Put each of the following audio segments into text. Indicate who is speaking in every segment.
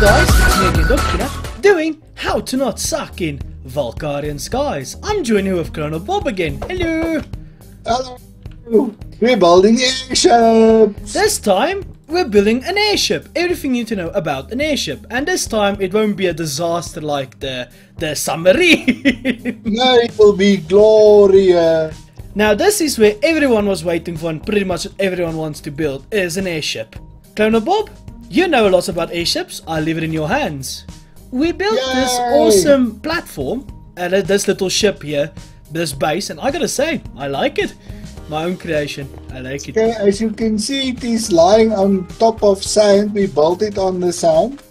Speaker 1: guys, it's me again, doing How to Not Suck in Valkyrien Skies. I'm joining with Clone of Bob again. Hello!
Speaker 2: Hello. We're building airships.
Speaker 1: This time, we're building an airship. Everything you need to know about an airship. And this time, it won't be a disaster like the, the submarine.
Speaker 2: No, it will be glorious.
Speaker 1: now, this is where everyone was waiting for and pretty much everyone wants to build is an airship. Clone of Bob, you know a lot about airships. I'll leave it in your hands. We built this awesome platform and uh, this little ship here, this base, and I gotta say, I like it. My own creation. I like it.
Speaker 2: Okay, as you can see, it is lying on top of sand. We built it on the sand.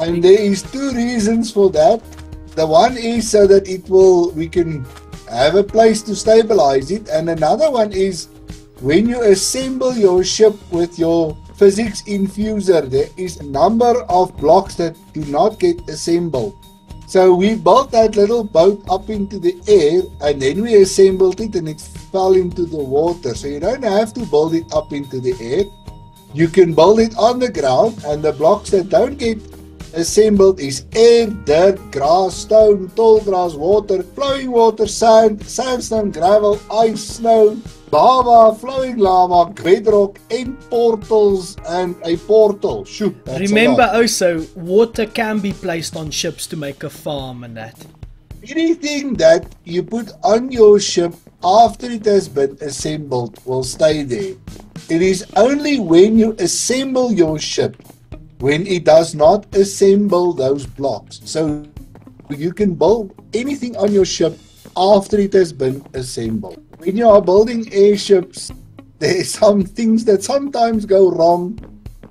Speaker 2: And there is two reasons for that. The one is so that it will we can have a place to stabilize it, and another one is when you assemble your ship with your physics infuser, there is a number of blocks that do not get assembled. So we built that little boat up into the air and then we assembled it and it fell into the water. So you don't have to build it up into the air. You can build it on the ground and the blocks that don't get assembled is air, dirt, grass, stone, tall grass, water, flowing water, sand, sandstone, gravel, ice, snow, lava, flowing lava, bedrock, and portals and a portal. Shoot.
Speaker 1: Remember also, water can be placed on ships to make a farm and that.
Speaker 2: Anything that you put on your ship after it has been assembled will stay there. It is only when you assemble your ship when it does not assemble those blocks. So you can build anything on your ship after it has been assembled. When you are building airships, there are some things that sometimes go wrong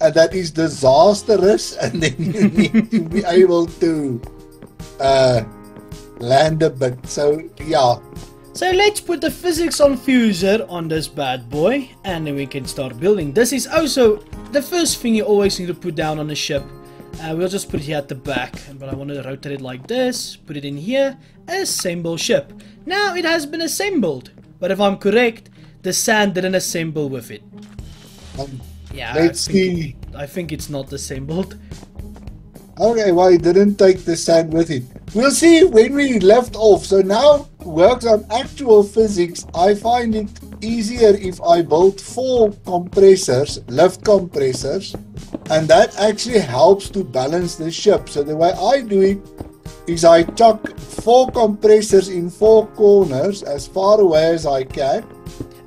Speaker 2: and that is disastrous and then you need to be able to uh land a bit. So yeah,
Speaker 1: So let's put the physics infuser on this bad boy and then we can start building. This is also the first thing you always need to put down on a ship. Uh, we'll just put it here at the back, but I want to rotate it like this, put it in here, assemble ship. Now it has been assembled, but if I'm correct, the sand didn't assemble with it.
Speaker 2: um,
Speaker 1: Yeah,
Speaker 2: let's
Speaker 1: I think,
Speaker 2: see.
Speaker 1: I think it's not assembled.
Speaker 2: Okay, well, it didn't take the sand with it. We'll see when we left off. So now works on actual physics. I find it easier if I build four compressors, lift compressors, and that actually helps to balance the ship. So the way I do it is I chuck four compressors in four corners as far away as I can.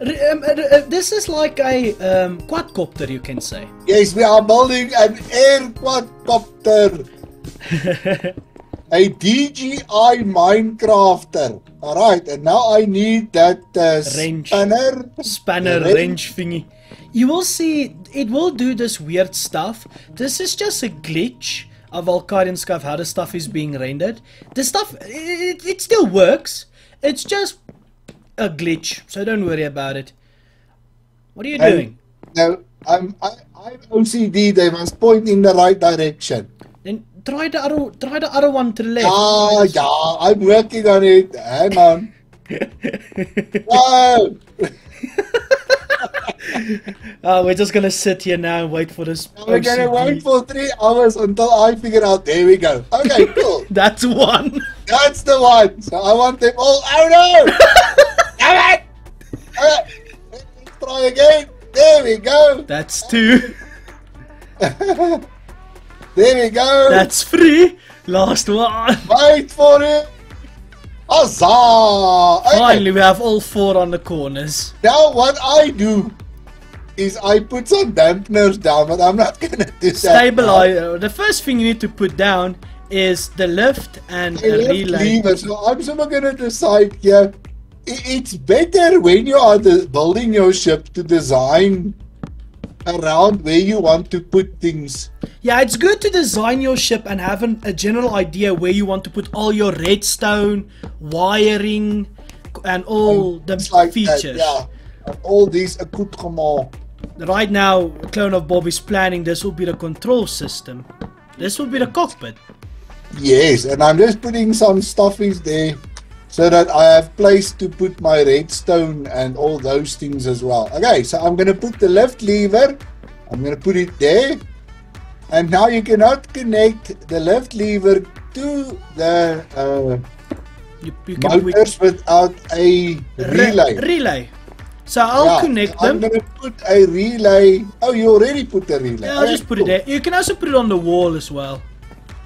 Speaker 1: Um, uh, uh, this is like a um, quadcopter, you can say.
Speaker 2: Yes, we are building an air quadcopter. a DJI Minecrafter. Alright, and now I need that uh,
Speaker 1: Range.
Speaker 2: spanner.
Speaker 1: spanner
Speaker 2: Range.
Speaker 1: range thingy. You will see it will do this weird stuff. This is just a glitch of Valkyrien stuff, how the stuff is being rendered. The stuff, it, it still works. It's just a glitch, so don't worry about it. What are you doing?
Speaker 2: No, I'm I, I'm OCD. They must point in the right direction.
Speaker 1: Try the other, try the other one to the left.
Speaker 2: Ah, yeah, I'm working on it. Hang on. Whoa!
Speaker 1: Oh, we're just gonna sit here now and wait for this.
Speaker 2: We're gonna wait for three hours until I figure out. There we go. Okay, cool.
Speaker 1: That's one.
Speaker 2: That's the one. So I want them all. Oh no! Damn it! Alright, let's try again. There we go.
Speaker 1: That's two.
Speaker 2: There we go.
Speaker 1: That's free. Last one.
Speaker 2: Wait for it. Huzzah! Okay,
Speaker 1: Finally, we have all four on the corners.
Speaker 2: Now what I do is I put some dampeners down, but I'm not gonna do that.
Speaker 1: Stabilize. The first thing you need to put down is the lift and the,
Speaker 2: left
Speaker 1: relay.
Speaker 2: lever, so I'm somehow gonna decide here. i- It's better when you are the, building your ship to design around where you want to put things.
Speaker 1: Yeah, it's good to design your ship and have an, a general idea where you want to put all your redstone, wiring, and all the
Speaker 2: like that,
Speaker 1: features.
Speaker 2: yeah. All these accoutrements.
Speaker 1: Right now, Clone of Bob is planning this will be the control system. This will be the cockpit.
Speaker 2: Yes, and I'm just putting some stuffies there so that I have place to put my redstone and all those things as well. Okay, so I'm going to put the left lever, I'm going to put it there, And now you cannot connect the left lever to the uh,
Speaker 1: You, you
Speaker 2: motors without a
Speaker 1: re-
Speaker 2: relay.
Speaker 1: relay. So I'll
Speaker 2: Yeah,
Speaker 1: connect
Speaker 2: I'm
Speaker 1: them.
Speaker 2: gonna put a relay. Oh, you already put the relay.
Speaker 1: Yeah, I'll just put it there. You can also put it on the wall as well.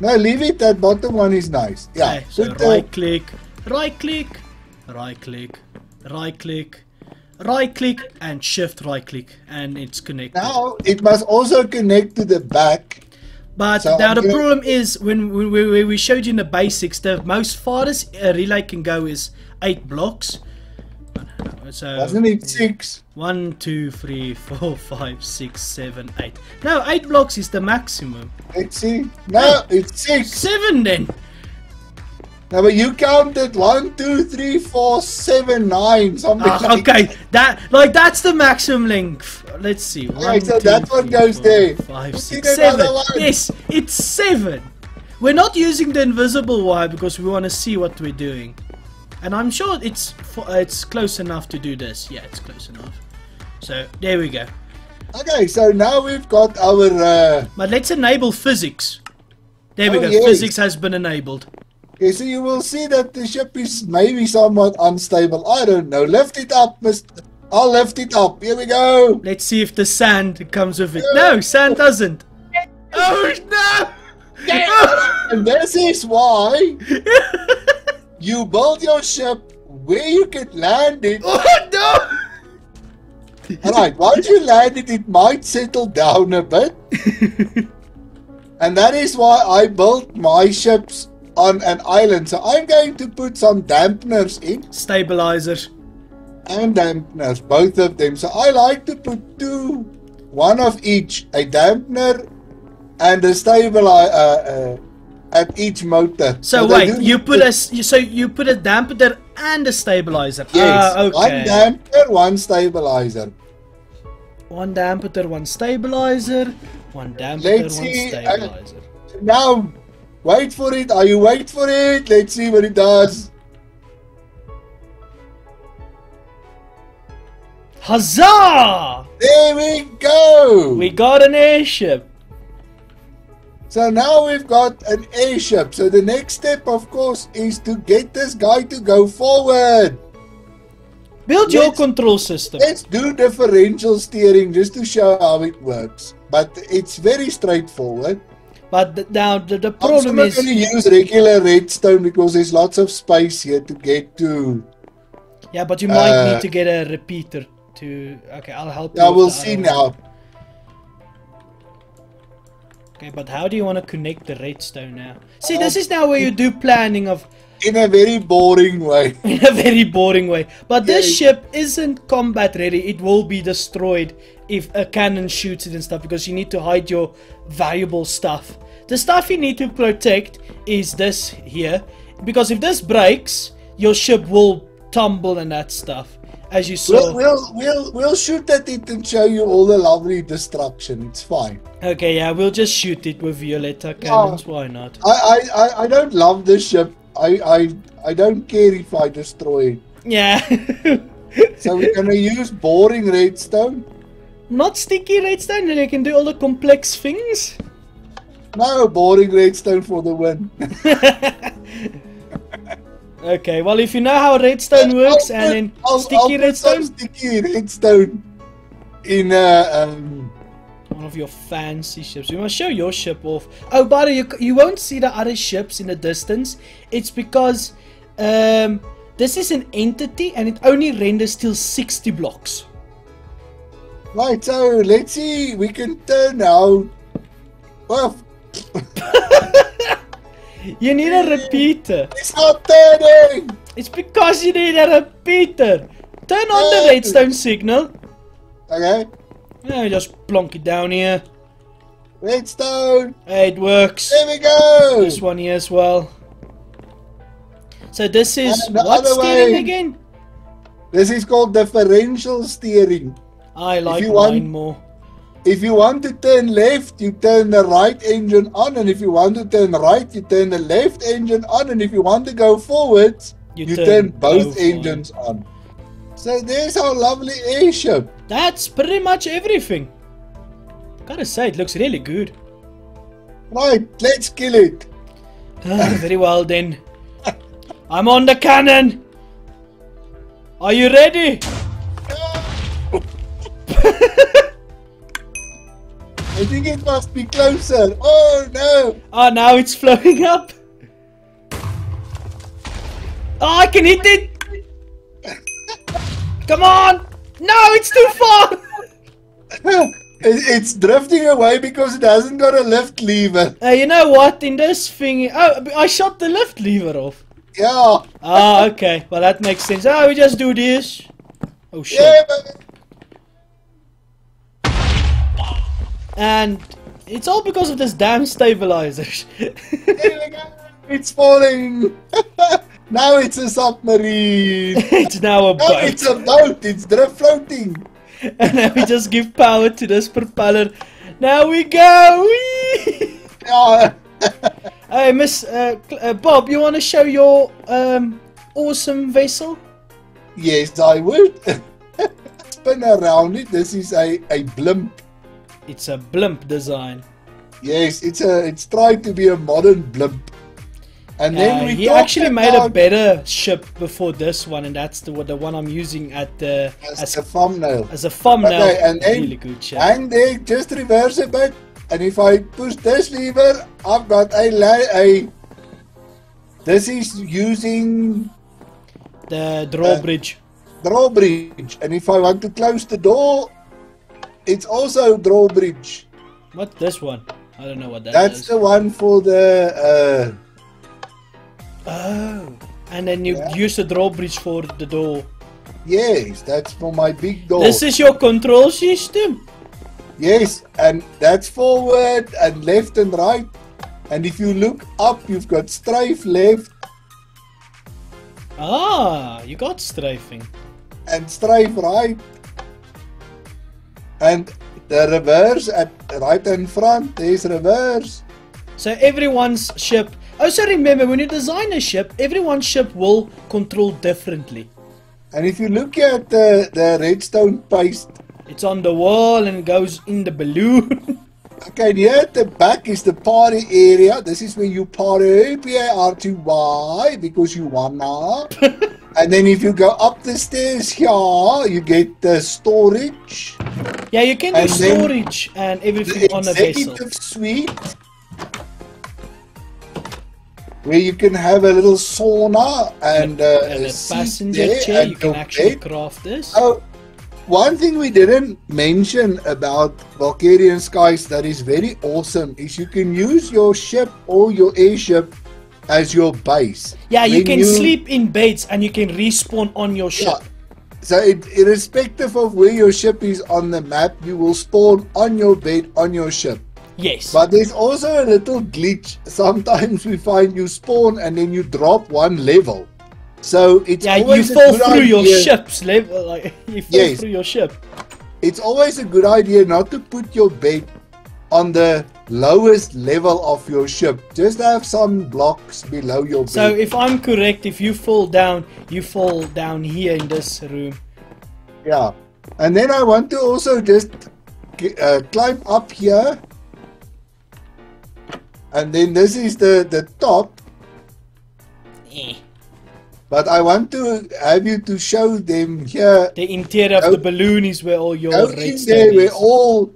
Speaker 2: No, leave it. That bottom one is nice. Yeah.
Speaker 1: Okay, so right click, right click, right click, right click, right click, and shift right click, and it's connected.
Speaker 2: now it must also connect to the back.
Speaker 1: But
Speaker 2: So
Speaker 1: now
Speaker 2: I'm
Speaker 1: the
Speaker 2: gonna-
Speaker 1: problem is when we, we, we showed you in the basics, the most farthest a uh, relay can go is eight blocks. So
Speaker 2: Wasn't it six?
Speaker 1: one, two, three, four, five, six, seven, eight. No, eight blocks is the maximum.
Speaker 2: Let's see. No, it's six.
Speaker 1: Seven then.
Speaker 2: Now, but you counted one, two, three, four, seven, nine. Something
Speaker 1: Ah,
Speaker 2: like
Speaker 1: okay, that like that's the maximum length. Let's see. One,
Speaker 2: so
Speaker 1: two,
Speaker 2: that one
Speaker 1: three,
Speaker 2: goes
Speaker 1: four,
Speaker 2: there.
Speaker 1: Five, six, seven.
Speaker 2: one.
Speaker 1: Yes, it's seven. We're not using the invisible wire because we want to see what we're doing, and I'm sure it's uh, it's close enough to do this. Yeah, it's close enough. So there we go.
Speaker 2: Okay, so now we've got our. Uh,
Speaker 1: But let's enable physics. There we
Speaker 2: Oh,
Speaker 1: go.
Speaker 2: yes.
Speaker 1: Physics has been enabled.
Speaker 2: Okay, so you will see that the ship is maybe somewhat unstable. I don't know. Lift it up, Mister. I'll lift it up. Here we go.
Speaker 1: Let's see if the sand comes with it. No, sand doesn't. Oh no! Oh!
Speaker 2: And this is why you build your ship where you can land it.
Speaker 1: oh no!
Speaker 2: Alright, once you land it, it might settle down a bit. and that is why I built my ships on an island. So I'm going to put some dampeners in
Speaker 1: Stabilizer.
Speaker 2: and dampeners, both of them. So I like to put two, one of each, a dampener and a stabilizer uh, uh, at each motor.
Speaker 1: So
Speaker 2: they
Speaker 1: wait, you put a so you put a dampener and a stabilizer.
Speaker 2: Yes,
Speaker 1: Ah,
Speaker 2: one dampener, one stabilizer.
Speaker 1: One dampener, one stabilizer. One dampener,
Speaker 2: Let's
Speaker 1: one
Speaker 2: see, uh,
Speaker 1: stabilizer.
Speaker 2: Now, wait for it. Are you wait for it? Let's see what it does.
Speaker 1: Huzzah!
Speaker 2: There we go.
Speaker 1: We got an airship.
Speaker 2: so now we've got an airship. So the next step, of course, is to get this guy to go forward.
Speaker 1: Build your
Speaker 2: Let's-
Speaker 1: control system.
Speaker 2: Let's do differential steering just to show how it works. But it's very straightforward.
Speaker 1: But th- now the, the
Speaker 2: I'm
Speaker 1: problem is
Speaker 2: going to use regular redstone because there's lots of space here to get to.
Speaker 1: yeah, but you might
Speaker 2: Uh,
Speaker 1: need to get a repeater to. Okay, I'll help you.
Speaker 2: Yeah,
Speaker 1: with
Speaker 2: we'll see now.
Speaker 1: Okay, but how do you want to connect the redstone now? See, this is now where you do planning of
Speaker 2: In a very boring way.
Speaker 1: in a very boring way. But this ship isn't combat ready. It will be destroyed if a cannon shoots it and stuff because you need to hide your valuable stuff. The stuff you need to protect is this here because if this breaks, your ship will tumble and that stuff. As you saw.
Speaker 2: We'll, we'll, we'll, we'll shoot at it and show you all the lovely destruction. It's fine.
Speaker 1: Okay, yeah, we'll just shoot it with Violetta oh. cannons. Why not?
Speaker 2: I, I, I, I don't love this ship. I, I, I don't care if I destroy it.
Speaker 1: Yeah.
Speaker 2: So we're gonna use boring redstone.
Speaker 1: Not sticky redstone, and you can do all the complex things.
Speaker 2: No, boring redstone for the win.
Speaker 1: Okay, well, if you know how redstone works and then
Speaker 2: I'll- I'll
Speaker 1: sticky
Speaker 2: some
Speaker 1: redstone,
Speaker 2: sticky redstone in uh, um,
Speaker 1: one of your fancy ships. We must show your ship off. Oh, but you you won't see the other ships in the distance. It's because um, this is an entity and it only renders till 60 blocks.
Speaker 2: Right. So let's see. We can turn now. Well,
Speaker 1: You need a repeater.
Speaker 2: it's not turning.
Speaker 1: It's because you need a repeater. Turn on the
Speaker 2: Yeah.
Speaker 1: redstone signal.
Speaker 2: Okay,
Speaker 1: Yeah, just plonk it down here.
Speaker 2: redstone.
Speaker 1: Hey, it works.
Speaker 2: There we go.
Speaker 1: This one here as well. So this is what steering
Speaker 2: way.
Speaker 1: again?
Speaker 2: This is called differential steering.
Speaker 1: I like
Speaker 2: you
Speaker 1: mine
Speaker 2: want-
Speaker 1: more.
Speaker 2: If you want to turn left, you turn the right engine on, and if you want to turn right, you turn the left engine on, and if you want to go forwards,
Speaker 1: You
Speaker 2: you,
Speaker 1: turn
Speaker 2: turn, both
Speaker 1: both
Speaker 2: engines on. So there's our lovely airship.
Speaker 1: That's pretty much everything. Gotta say, it looks really good.
Speaker 2: Right, let's kill it.
Speaker 1: Ah, very well then. I'm on the cannon. Are you ready?
Speaker 2: I think it must be closer. Oh no!
Speaker 1: Ah, now it's flowing up. Oh, I can hit it. Come on. No, it's too far.
Speaker 2: It's drifting away because it hasn't got a lift lever.
Speaker 1: Uh, you know what? In this thing, oh, I shot the left lever off.
Speaker 2: Yeah.
Speaker 1: Ah, okay. Well, that makes sense. Oh, we just do this. Oh shit.
Speaker 2: Yeah,
Speaker 1: And it's all because of this damn stabilizers.
Speaker 2: there we go. It's falling. now it's a submarine.
Speaker 1: it's now a
Speaker 2: Now
Speaker 1: boat.
Speaker 2: it's a boat. It's drift floating.
Speaker 1: and then we just give power to this propeller. Now we go! Hey, Miss uh, uh, Bob, you want to show your um, awesome vessel?
Speaker 2: yes, I would. Spin around it. This is a, a blimp.
Speaker 1: It's a blimp design.
Speaker 2: Yes, it's a it's trying to be a modern blimp. And then
Speaker 1: Uh,
Speaker 2: we
Speaker 1: he actually made a better ship before this one, and that's the the one I'm using at the
Speaker 2: as
Speaker 1: as,
Speaker 2: a thumbnail.
Speaker 1: as a thumbnail.
Speaker 2: Okay, and then
Speaker 1: really good ship.
Speaker 2: there, just reverse a bit, and if I push this lever, I've got a a. This is using
Speaker 1: The drawbridge.
Speaker 2: drawbridge, and if I want to close the door, it's also a drawbridge.
Speaker 1: What this one? I don't know what that
Speaker 2: That's
Speaker 1: is.
Speaker 2: the one for the. Uh...
Speaker 1: Oh, and then you
Speaker 2: Yeah.
Speaker 1: use the drawbridge for the door.
Speaker 2: Yes, that's for my big door.
Speaker 1: This is your control system.
Speaker 2: Yes, and that's forward and left and right. And if you look up, you've got strafe left
Speaker 1: Ah, you got strafing.
Speaker 2: and strafe right. And the reverse at right and front, there's reverse.
Speaker 1: So everyone's ship. Oh, also remember, when you design a ship, everyone's ship will control differently.
Speaker 2: And if you look at the, the redstone paste,
Speaker 1: It's on the wall and goes in the balloon.
Speaker 2: okay, here at the back is the party area. This is where you party, P-A-R-T-Y, because you wanna. and then if you go up the stairs here, you get the storage.
Speaker 1: yeah, you can do
Speaker 2: And
Speaker 1: storage and everything on a vessel.
Speaker 2: executive suite where you can have a little sauna and, uh,
Speaker 1: and
Speaker 2: a
Speaker 1: a passenger chair, you can actually
Speaker 2: bed.
Speaker 1: craft this.
Speaker 2: Oh, one thing we didn't mention about Valkyrien Skies that is very awesome is you can use your ship or your airship as your base.
Speaker 1: yeah, you
Speaker 2: When
Speaker 1: can sleep in beds and you can respawn on your ship.
Speaker 2: Yeah. So, it, irrespective of where your ship is on the map, you will spawn on your bed on your ship.
Speaker 1: Yes.
Speaker 2: But there's also a little glitch. Sometimes we find you spawn and then you drop one level. So it's
Speaker 1: yeah, you fall through your
Speaker 2: idea-
Speaker 1: ship's level. Like you fall
Speaker 2: Yes.
Speaker 1: through your ship.
Speaker 2: It's always a good idea not to put your bed on the lowest level of your ship. Just have some blocks below your bed.
Speaker 1: So if I'm correct, if you fall down, you fall down here in this room.
Speaker 2: yeah. And then I want to also just uh, climb up here. And then this is the, the top.
Speaker 1: Eh.
Speaker 2: But I want to have you to show them here
Speaker 1: The interior of the balloon is where all your redstone
Speaker 2: there where
Speaker 1: is.
Speaker 2: all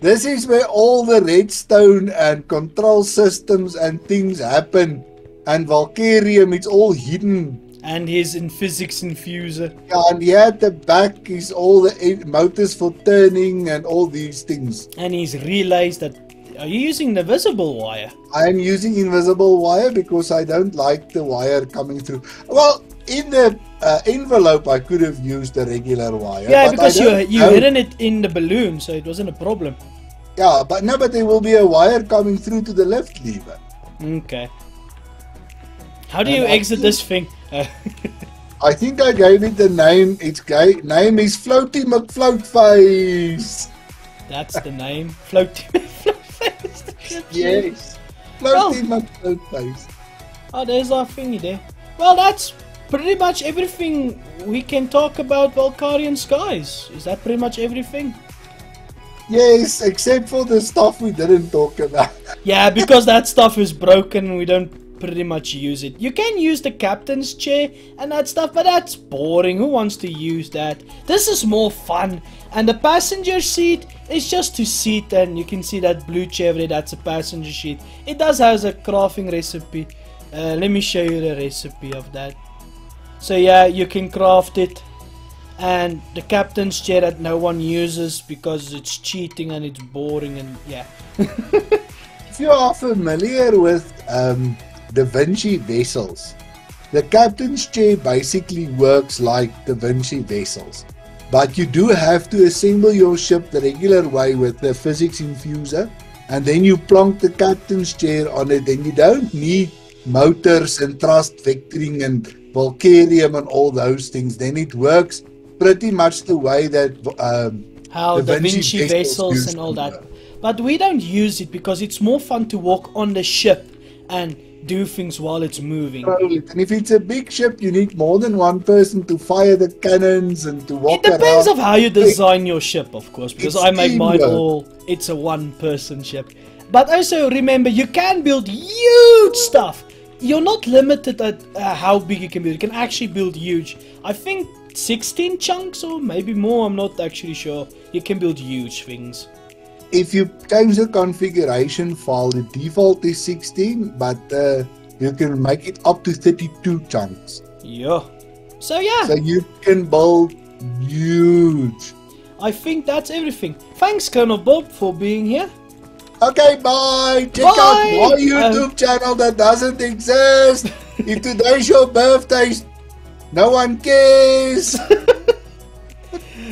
Speaker 2: this is where all the redstone and control systems and things happen. And Valkyrium, it's all hidden.
Speaker 1: and his in physics infuser.
Speaker 2: Yeah, and here at the back is all the motors for turning and all these things.
Speaker 1: And he's realized that. Are you using the visible wire?
Speaker 2: I am using invisible wire because I don't like the wire coming through. Well, in the uh, envelope, I could have used the regular wire.
Speaker 1: yeah, because you you hidden it in the balloon, so it wasn't a problem.
Speaker 2: Yeah, but no, but there will be a wire coming through to the left lever.
Speaker 1: Okay. How do
Speaker 2: And
Speaker 1: you
Speaker 2: I
Speaker 1: exit
Speaker 2: think-
Speaker 1: this thing?
Speaker 2: I think I gave it the name. Its name is Floaty McFloatface.
Speaker 1: that's the name. Floating.
Speaker 2: Yes. Floaty McFloatface.
Speaker 1: Oh, there's our thingy there. Well, that's pretty much everything we can talk about Valkyrian Skies. Is that pretty much everything?
Speaker 2: Yes, except for the stuff we didn't talk about.
Speaker 1: Yeah, because that stuff is broken we don't pretty much use it. You can use the captain's chair and that stuff, but that's boring. Who wants to use that? This is more fun. And the passenger seat is just to sit and you can see that blue chair there, that's a passenger seat. It does has a crafting recipe. Uh, let me show you the recipe of that. So yeah, you can craft it. And the captain's chair that no one uses because it's cheating and it's boring and yeah.
Speaker 2: If you are familiar with um, Da Vinci vessels, the captain's chair basically works like Da Vinci vessels. But you do have to assemble your ship the regular way with the physics infuser, and then you plonk the captain's chair on it, and you don't need motors and thrust vectoring and volcanium and all those things. Then it works pretty much the way that um,
Speaker 1: how
Speaker 2: Da Vinci
Speaker 1: Vinci,
Speaker 2: vessels
Speaker 1: vessels and all that. But we don't use it because it's more fun to walk on the ship and do things while it's moving.
Speaker 2: And if it's a big ship, you need more than one person to fire the cannons and to walk.
Speaker 1: It depends
Speaker 2: around.
Speaker 1: of how you design your ship, of course, because
Speaker 2: It's
Speaker 1: I make mine all. It's a one-person ship. But also remember, you can build huge stuff. You're not limited at uh, how big you can build. You can actually build huge. I think 16 chunks or maybe more. I'm not actually sure. You can build huge things.
Speaker 2: If you change the configuration file, the default is 16, but uh, you can make it up to 32 chunks.
Speaker 1: Yeah. So yeah.
Speaker 2: So you can build huge.
Speaker 1: I think that's everything. Thanks, Clone of Bob, for being here.
Speaker 2: Okay, bye. Check
Speaker 1: Bye.
Speaker 2: out my YouTube channel that doesn't exist. if today's your birthday, no one cares.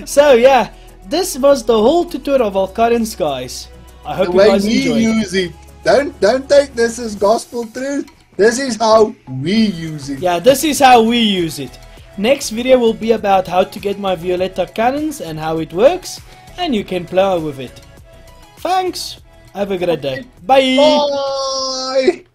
Speaker 1: So yeah, this was the whole tutorial of Valkyrien Skies. I hope
Speaker 2: the
Speaker 1: you guys
Speaker 2: we
Speaker 1: enjoyed.
Speaker 2: use it. Don't don't take this as gospel truth. This is how we use it.
Speaker 1: Yeah, this is how we use it. Next video will be about how to get my Violetta cannons and how it works, and you can play with it. Thanks. Have a great day. Bye.
Speaker 2: Bye.